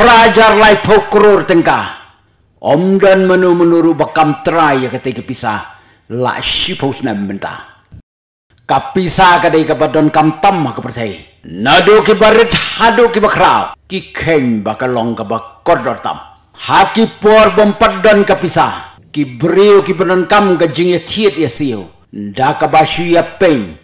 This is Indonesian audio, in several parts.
prajar lai pokror tengka. Om dan menu menuru bakam terai ketika pisah. La shipos na benta. Kapisa kadai kabadon kam tam ka pertai. Nado ki barit hado ki bakrau. Ki ken bakalong ka bakordor tam. Haki por bompat dan kapisa. Ki brio ki banon kam ka jingya tiet ya siyo. Da ka basu ya peng.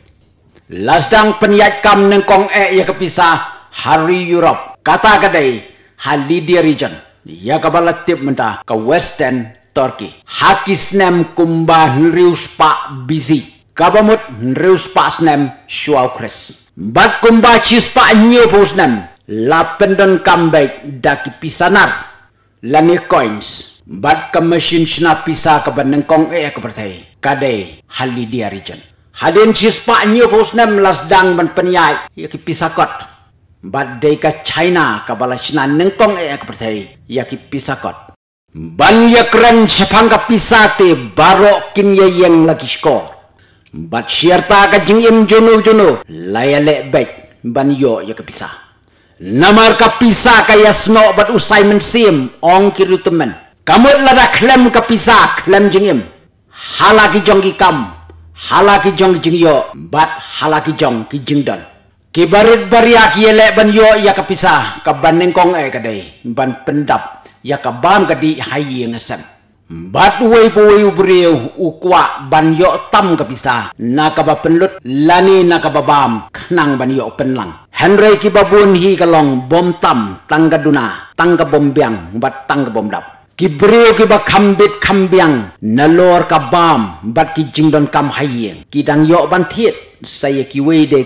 Lasdang penyat kam nengkong e ya kapisa hari Europe. Kata kadai Halidia region ya kabalatip menta ka western Turkey. Hakis nem kumba nrius pa busy. Kabamut nrius pa snem shuaukres. Bat kumba chis pa nyo pos nem. Lapendon kambek daki pisanar. Lani coins. Bat ka machine sna pisa ka banengkong e ka pertai. Kade Halidia region. Hadin chis pa nyo pos nem lasdang ban penyai ya ki pisakot Bad day ka China ka balasna nengkong e ka pertai ya ki pisakot. Ban ya keren ka pisate baro kin ya yang lagi skor. Bad syarta ka jing im jono jono laya le bek ban yo ya ka pisah. Namar ka pisah ka ya sno bat usai men sim ong kiru temen. Kamut lada klem ka pisah klem jing im. Halaki jong ki kam. Halaki jong jing yo bat halaki jong ki jing don. Kibarit baria kiele ban yo ya kapisa ka baneng kong e kadai ban pendap ya ka bam kadi hayi ngasan bat wei po wei ubreu ukwa ban yo tam kapisa na ka ba penlut lani na ka babam khnang ban yo penlang. Henry ki babun hi kalong bom tam tangga duna tangga bom biang bat tangga bom dap. Kibreo ki ba kambit kambiang nalor ka bam bat ki jingdon kam hayi ki dang yo ban thiet saya ki wei de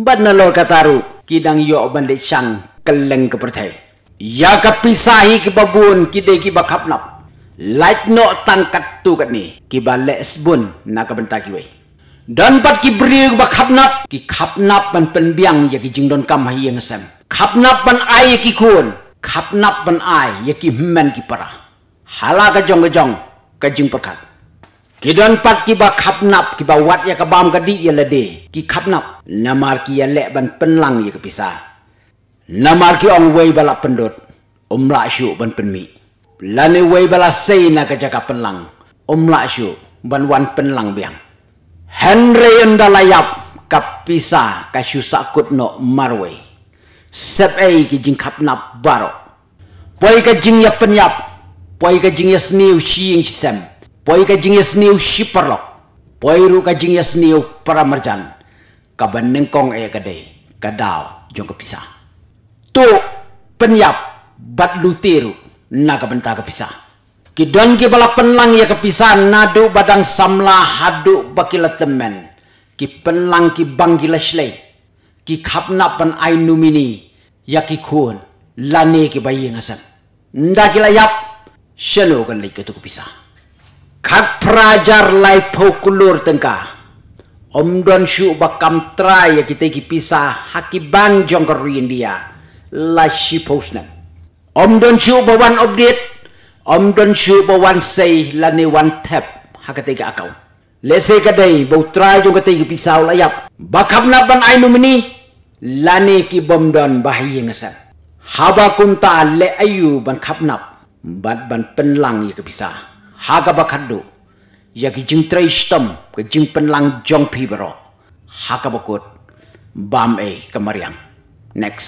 ki mar ki mata Ban na lor kataru kidang yo ban le sang keleng ke pertai. Ya ka pisahi ki babun kide ki bakap nap. Light no tangkat tu kat ni ki ba le sbun na ka benta ki we. Dan pat ki beri bakap nap ki kap nap ban penbiang ya ki jingdon kam hai yang sem. Kap nap ban ai ki kun. Kap nap ban ai ya ki men ki para. Hala ka jong ka jong ka jing perkat. Kidan pat ki ba nap ki ba wat ya kabam gadi ya lede. Ki nap namar ki ya le ban penlang ya kepisa. Namar ki ong wei bala pendot la syu ban penmi. Lane wei bala sei na ka jaka penlang la syu ban wan penlang biang. Henry enda layap kapisa ka syu sakut no marwe sep ei ki jing nap baro poi ka jing ya penyap poi ka jing ya sniu shiing sem poi ka jinges niu poi ru ka jinges niu para marjan ka banengkong e kade ka jong ka pisa. Tu penyap bat lutiru na ka benta ka pisa. Kidon ki bala penlang ya ka pisa nadu badang samla hadu bakila temen. Ki penlang ki bangila shle ki khapna pan ai numini ya ki khun lane ki bayi ngasan. Ndakila yap shelo kan lek tu pisah Kak prajar lai pokulur tengka. Om don shu bakam try ya kita ki pisah haki bang jong keruin dia. La shi. Om don shu bawan update. Om don shu bawan say lani one tap hakate ka akau. Lese kadai bau try jong kate ki pisah layap. Bakam na ban ainu mini lani ki bom don bahaya. Haba kunta le ayu ban kapnap. Bat ban penlang ya kepisah haga bakaddo ya ki jing trai stam ke jing penlang jong pi bro haga bakut bam e kamariang next